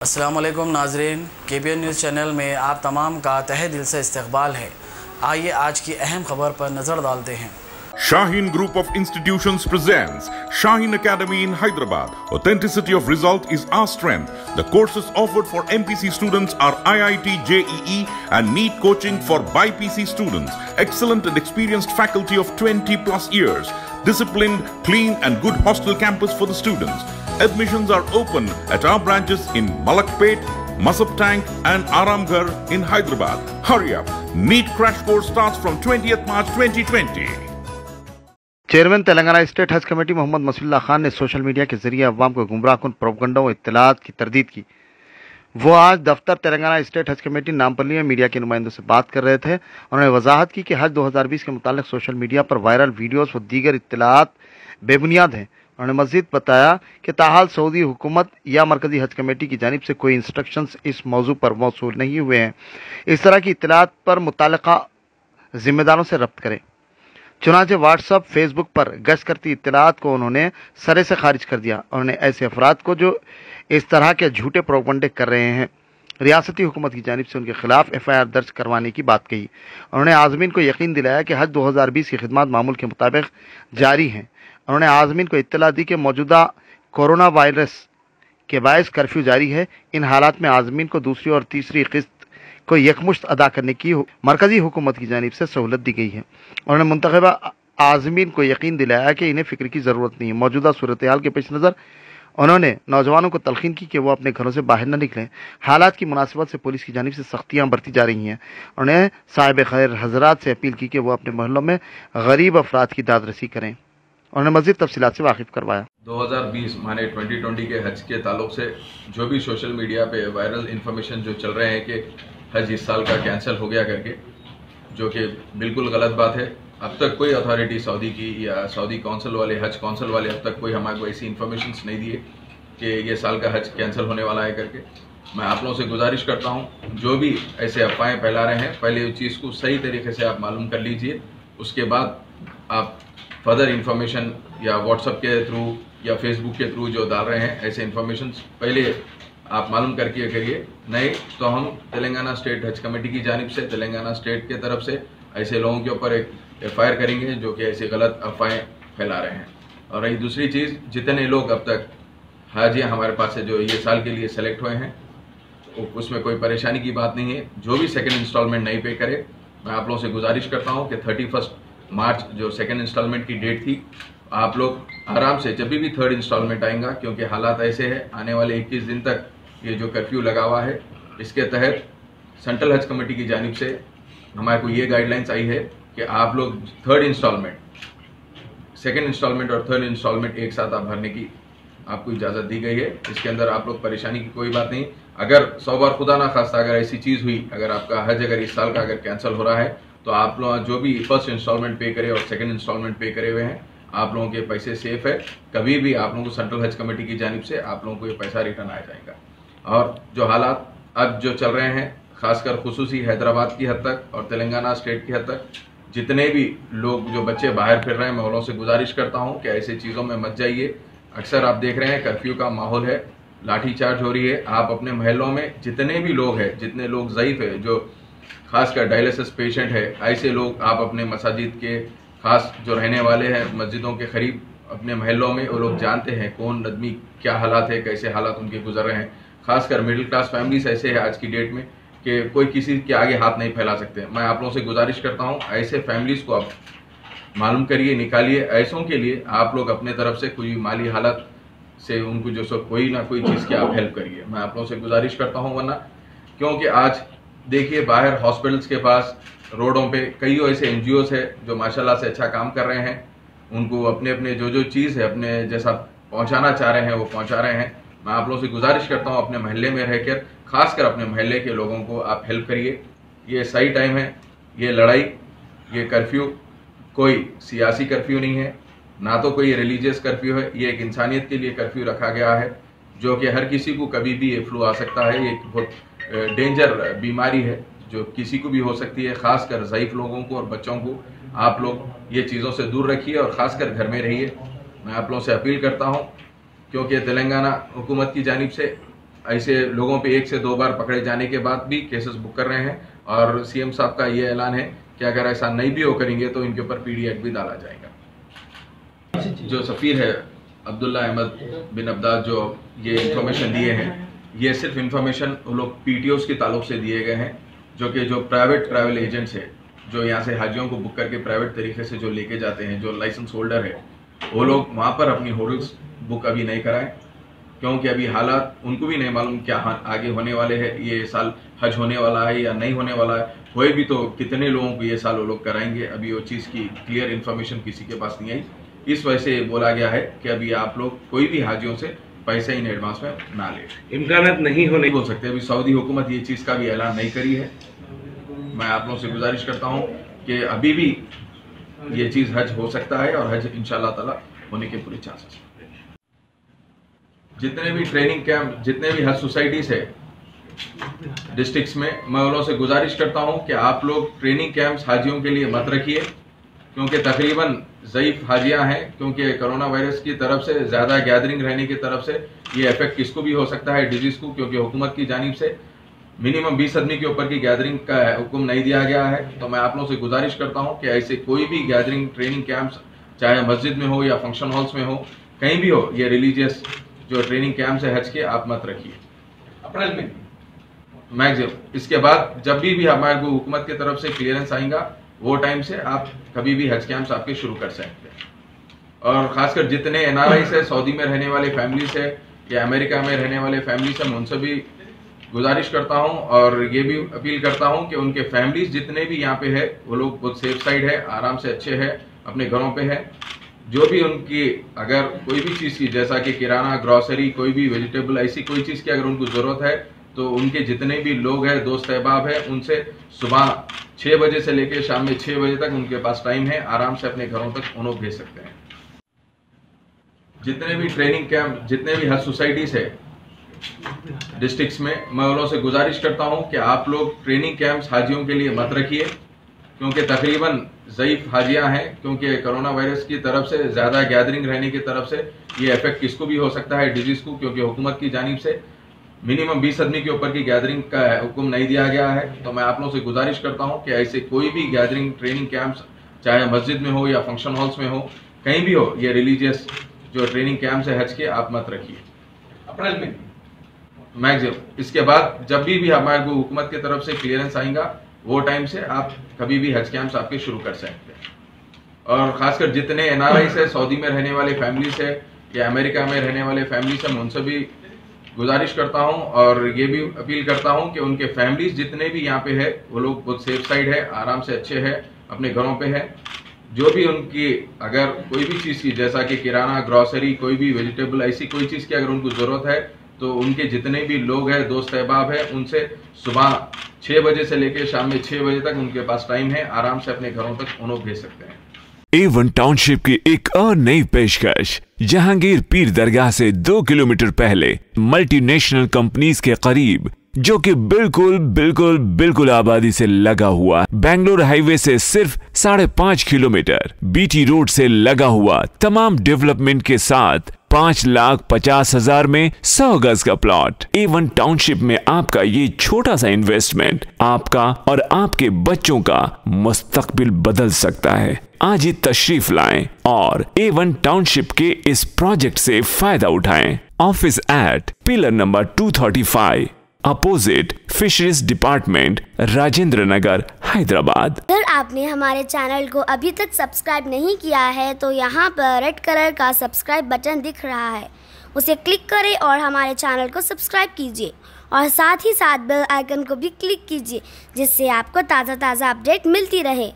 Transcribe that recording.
असलम नाजरीन के B N news channel में आप तमाम का तहे दिल से इस्तकबाल है। आइए आज की अहम खबर पर नज़र डालते हैं। Shaheen Group of Institutions presents Shaheen Academy in Hyderabad. Authenticity of result is our strength. The courses offered for MPC students are IIT, JEE and NEET coaching for BIPC students. Excellent and experienced faculty of 20 plus years. Disciplined, clean and good hostel campus for the students. Admissions are open at our branches in Malakpet, Masab Tank and Aramghar in Hyderabad. Hurry up. NEET crash course starts from 20th March 2020. Chairman Telangana state Haj committee Mohammed Masiullah Khan ने social media के ज़रिए अवाम को गुमराह कन propaganda और इतलात की तरदीद की। वो आज दफ्तर तेलंगाना स्टेट हज कमेटी नामपल्ली में मीडिया के नुमाइंदों से बात कर रहे थे। उन्होंने वजाहत की कि हज 2020 के मुतालिक सोशल मीडिया पर वायरल वीडियोस व दीगर इतलात बेबुनियाद हैं। उन्होंने मजीद बताया कि ताहाल सऊदी हुकूमत या मरकजी हज कमेटी की जानब से कोई इंस्ट्रक्शंस इस मौजू पर मौसू नहीं हुए हैं। इस तरह की इतलात पर मुतल जिम्मेदारों से रब्त करें। चुनाचे व्हाट्सअप फेसबुक पर गश्त करती इतलात को उन्होंने सरे से खारिज कर दिया। उन्होंने ऐसे अफराद को जो इस तरह के झूठे प्रोपगंडे कर रहे हैं, रियासती हुकूमत की जानब से उनके खिलाफ एफ़ आई आर दर्ज करवाने की बात कही। उन्होंने आजमीन को यकीन दिलाया कि हज दो हज़ार बीस की खिदमत मामूल के मुताबिक जारी हैं। उन्होंने आजमीन को इतला दी कि मौजूदा कोरोना वायरस के बायस कर्फ्यू जारी है। इन हालात में आजमीन को दूसरी और तीसरी किस्त को यकमुश्त अदा करने की मरकजी हुकूमत की जानब से सहूलत दी गई है। उन्होंने मुंतबा आजमीन को यकीन दिलाया कि इन्हें फ़िक्र की ज़रूरत नहीं है। मौजूदा सूरत हाल के पेश नज़र उन्होंने नौजवानों को तलखीन की कि वो अपने घरों से बाहर न निकलें। हालात की मुनासिबत से पुलिस की जानब से सख्तियाँ बरती जा रही हैं। उन्हें साहिब खैर हजरात से अपील की कि वो अपने महलों में गरीब अफराद की दादरसी करें। उन्होंने मजीद तफसीत से वाकिफ करवाया। 2020 माने 2020 के हज के ताल्लुक से जो भी सोशल मीडिया पे वायरल इन्फॉर्मेशन जो चल रहे हैं कि हज इस साल का कैंसिल हो गया करके, जो कि बिल्कुल गलत बात है। अब तक कोई अथॉरिटी सऊदी की या सऊदी काउंसिल वाले हज काउंसिल वाले अब तक कोई हमारे को ऐसी इन्फॉर्मेशन नहीं दिए कि ये साल का हज कैंसिल होने वाला है करके। मैं आप लोगों से गुजारिश करता हूँ, जो भी ऐसे अफवाहें फैला रहे हैं, पहले उस चीज़ को सही तरीके से आप मालूम कर लीजिए। उसके बाद आप फर्दर इन्फॉर्मेशन या व्हाट्सअप के थ्रू या फेसबुक के थ्रू जो डाल रहे हैं, ऐसे इन्फॉर्मेशन पहले आप मालूम करके करिए नहीं तो हम तेलंगाना स्टेट हज कमेटी की जानब से, तेलंगाना स्टेट के तरफ़ से ऐसे लोगों के ऊपर एक एफ़ करेंगे जो कि ऐसे गलत अफवाहें फैला रहे हैं। और रही दूसरी चीज़, जितने लोग अब तक हाजियाँ हमारे पास से जो ये साल के लिए सेलेक्ट हुए हैं उसमें कोई परेशानी की बात नहीं है। जो भी सेकेंड इंस्टॉलमेंट नहीं पे करे, मैं आप लोगों से गुजारिश करता हूँ कि थर्टी फ़र्स्ट मार्च जो सेकेंड इंस्टॉलमेंट की डेट थी, आप लोग आराम से जब भी थर्ड इंस्टॉलमेंट आएगा, क्योंकि हालात ऐसे हैं, आने वाले 21 दिन तक ये जो कर्फ्यू लगा हुआ है, इसके तहत सेंट्रल हज कमेटी की जानब से हमारे को ये गाइडलाइंस आई है कि आप लोग थर्ड इंस्टॉलमेंट सेकेंड इंस्टॉलमेंट और थर्ड इंस्टॉलमेंट एक साथ आप भरने की आपको इजाज़त दी गई है। इसके अंदर आप लोग परेशानी की कोई बात नहीं। अगर सौ बार खुदा ना खास्ता अगर ऐसी चीज़ हुई, अगर आपका हज अगर इस साल का अगर कैंसिल हो रहा है तो आप लोग जो भी फ़र्स्ट इंस्टॉलमेंट पे करे और सेकेंड इंस्टॉलमेंट पे करे हुए हैं, आप लोगों के पैसे सेफ़ है। कभी भी आप लोगों को सेंट्रल हज कमेटी की जानब से आप लोगों को ये पैसा रिटर्न आ जाएगा। और जो हालात अब जो चल रहे हैं, खासकर खसूसी हैदराबाद की हद तक और तेलंगाना स्टेट की हद तक, जितने भी लोग जो बच्चे बाहर फिर रहे हैं, मैं उन से गुजारिश करता हूँ कि ऐसी चीज़ों में मत जाइए। अक्सर आप देख रहे हैं, कर्फ्यू का माहौल है, लाठीचार्ज हो रही है। आप अपने महलों में जितने भी लोग हैं, जितने लोग ज़यीफ़ है, जो खासकर डायलिसिस पेशेंट है, ऐसे लोग आप अपने मसाजिद के खास जो रहने वाले हैं, मस्जिदों के करीब अपने महलों में वो लोग जानते हैं कौन आदमी क्या हालात है, कैसे हालात उनके गुजर रहे हैं। खासकर मिडिल क्लास फैमिलीज़ ऐसे है आज की डेट में कि कोई किसी के आगे हाथ नहीं फैला सकते। मैं आप लोगों से गुजारिश करता हूँ, ऐसे फैमिलीज़ को आप मालूम करिए, निकालिए। ऐसों के लिए आप लोग अपने तरफ़ से कोई माली हालत से उनको जो सो कोई ना कोई चीज़ की आप हेल्प करिए। मैं आप लोगों से गुजारिश करता हूँ वरना, क्योंकि आज देखिए बाहर हॉस्पिटल्स के पास, रोडों पे कई ऐसे एन है जो माशाल्लाह से अच्छा काम कर रहे हैं। उनको अपने अपने जो जो चीज़ है, अपने जैसा पहुंचाना चाह रहे हैं, वो पहुँचा रहे हैं। मैं आप लोगों से गुजारिश करता हूँ, अपने महल्ले में रहकर खासकर अपने महल्ले के लोगों को आप हेल्प करिए। ये सही टाइम है, ये लड़ाई, ये कर्फ्यू कोई सियासी कर्फ्यू नहीं है, ना तो कोई रिलीजियस कर्फ्यू है, ये एक इंसानियत के लिए कर्फ्यू रखा गया है, जो कि हर किसी को कभी भी ये फ्लू आ सकता है ये बहुत डेंजर बीमारी है, जो किसी को भी हो सकती है, खासकर ज़यीफ़ लोगों को और बच्चों को। आप लोग ये चीज़ों से दूर रखिए और ख़ासकर घर में रहिए। मैं आप लोगों से अपील करता हूँ क्योंकि तेलंगाना हुकूमत की जानब से ऐसे लोगों पे एक से दो बार पकड़े जाने के बाद भी केसेस बुक कर रहे हैं और सीएम साहब का ये ऐलान है कि अगर ऐसा नहीं भी हो करेंगे तो इनके ऊपर पीडी एक्ट भी डाला जाएगा। जो सफ़ीर है, अब्दुल्ला अहमद बिन अब्दाद जो ये इंफॉर्मेशन दिए हैं, ये सिर्फ़ इंफॉर्मेशन वो लोग पी के ताल्लुक से दिए गए हैं, जो कि जो प्राइवेट ट्रैवल एजेंट्स है, जो यहाँ से हाजियों को बुक करके प्राइवेट तरीके से जो लेके जाते हैं, जो लाइसेंस होल्डर है, वो लोग वहाँ पर अपनी होटल्स बुक अभी नहीं कराएँ क्योंकि अभी हालात उनको भी नहीं मालूम क्या आगे होने वाले हैं ये साल हज होने वाला है या नहीं होने वाला है। हुए भी तो कितने लोगों को ये साल वो लोग कराएँगे अभी वो चीज़ की क्लियर इन्फॉर्मेशन किसी के पास नहीं आई। इस वजह से बोला गया है कि अभी आप लोग कोई भी हाजियों से पैसे इन एडवांस में ना ले। इम्कान नहीं होने बोल सकते अभी सऊदी हुकूमत ये चीज़ का भी ऐलान नहीं करी है। मैं आप लोगों से गुजारिश करता हूँ कि अभी भी ये चीज़ हज हो सकता है और हज इन ताला होने के पूरे चांसेस जितने भी ट्रेनिंग कैंप जितने भी हज सोसाइटीज है डिस्ट्रिक्ट्स में, मैं उन से गुजारिश करता हूँ कि आप लोग ट्रेनिंग कैंप्स हाजियों के लिए मत रखिए, क्योंकि तकरीबन ज़यीफ हाजियाँ हैं, क्योंकि कोरोना वायरस की तरफ़ से, ज़्यादा गैदरिंग रहने की तरफ़ से ये इफ़ेक्ट किसको भी हो सकता है डिज़ीज़ को, क्योंकि हुकूमत की जानब से मिनिमम बीस आदमी के ऊपर की गैदरिंग का हुक्म नहीं दिया गया है। तो मैं आप लोगों से गुजारिश करता हूँ कि ऐसे कोई भी गैदरिंग ट्रेनिंग कैंप्स चाहे मस्जिद में हो या फ़ंक्शन हॉल्स में हो, कहीं भी हो, ये रिलीजियस जो ट्रेनिंग कैंप है हज के आप मत रखिए। अप्रैल में। मैक्सिमम इसके बाद जब भी भी हमारे को हुकूमत की तरफ़ से क्लियरेंस आएगा वो टाइम से आप कभी भी हज कैंप्स आपके शुरू कर सकते हैं। और खासकर जितने एन एनआरआई है सऊदी में रहने वाले फैमिलीज़ है या अमेरिका में रहने वाले फैमिलीज़ है उनसे भी गुजारिश करता हूँ और ये भी अपील करता हूँ कि उनके फैमिलीज़ जितने भी यहाँ पे है वो लोग बहुत सेफ़ साइड है आराम से अच्छे है अपने घरों पे है। जो भी उनकी, अगर कोई भी चीज़ की, जैसा कि किराना ग्रॉसरी कोई भी वेजिटेबल ऐसी कोई चीज़ की अगर उनको ज़रूरत है तो उनके जितने भी लोग हैं, दोस्त अहबाब है, उनसे सुबह छः बजे से लेकर शाम में छः बजे तक उनके पास टाइम है, आराम से अपने घरों तक उन्होंने भेज सकते हैं। जितने भी ट्रेनिंग कैंप जितने भी हज सोसाइटीज है डिस्ट्रिक्ट्स में, मैं उन से गुजारिश करता हूँ कि आप लोग ट्रेनिंग कैंप्स हाजियों के लिए मत रखिए। क्योंकि तकरीबन ज़यीफ हाजियाँ हैं क्योंकि कोरोना वायरस की तरफ़ से ज़्यादा गैदरिंग रहने की तरफ़ से ये इफ़ेक्ट किसको भी हो सकता है डिज़ीज़ को क्योंकि हुकूमत की जानब से मिनिमम बीस आदमी के ऊपर की गैदरिंग का हुक्म नहीं दिया गया है। तो मैं आप लोगों से गुजारिश करता हूँ कि ऐसे कोई भी गैदरिंग ट्रेनिंग कैंप्स चाहे मस्जिद में हो या फ़ंक्शन हॉल्स में हो कहीं भी हो ये रिलीजियस जो ट्रेनिंग कैंप्स है हज के आप मत रखिए। अप्रैल में? मैक्सिमम इसके बाद जब भी भी हमारे को हुकूमत की तरफ़ से क्लियरेंस आएगा वो टाइम से आप कभी भी हज कैंप्स आपके शुरू कर सकते हैं। और खासकर जितने एनआरआई है सऊदी में रहने वाले फैमिलीज़ है या अमेरिका में रहने वाले फैमिलीज़ है उनसे भी गुजारिश करता हूँ और ये भी अपील करता हूँ कि उनके फैमिलीज़ जितने भी यहाँ पे है, वो लोग बहुत सेफ़ साइड है, आराम से अच्छे है, अपने घरों पे है। जो भी उनकी अगर कोई भी चीज़ की, जैसा कि किराना ग्रॉसरी कोई भी वेजिटेबल ऐसी कोई चीज़ की अगर उनको ज़रूरत है तो उनके जितने भी लोग हैं, दोस्त अहबाब है, उनसे सुबह छह बजे से लेकर शाम में छह बजे तक उनके पास टाइम है। आराम से अपने घरों तक उन्होंने भेज सकते हैं। ए वन टाउनशिप की एक और नई पेशकश, जहांगीर पीर दरगाह से दो किलोमीटर पहले मल्टीनेशनल कंपनीज़ के करीब जो कि बिल्कुल बिल्कुल बिल्कुल आबादी से लगा हुआ। बेंगलोर हाईवे से सिर्फ़ साढ़े पाँच किलोमीटर। बीटी रोड से लगा हुआ तमाम डेवलपमेंट के साथ पाँच लाख पचास हज़ार में सौ गज का प्लॉट। एवन टाउनशिप में आपका ये छोटा सा इन्वेस्टमेंट आपका और आपके बच्चों का मुस्तकबिल बदल सकता है। आज ही तशरीफ़ लाएँ और ए वन टाउनशिप के इस प्रोजेक्ट से फ़ायदा उठाएँ। Office at pillar number 235 opposite fisheries department Rajendra Nagar Hyderabad. अगर आपने हमारे चैनल को अभी तक सब्सक्राइब नहीं किया है तो यहाँ पर रेड कलर का सब्सक्राइब बटन दिख रहा है। उसे क्लिक करें और हमारे चैनल को सब्सक्राइब कीजिए। और साथ ही साथ बेल आइकन को भी क्लिक कीजिए, जिससे आपको ताज़ा ताज़ा अपडेट मिलती रहे।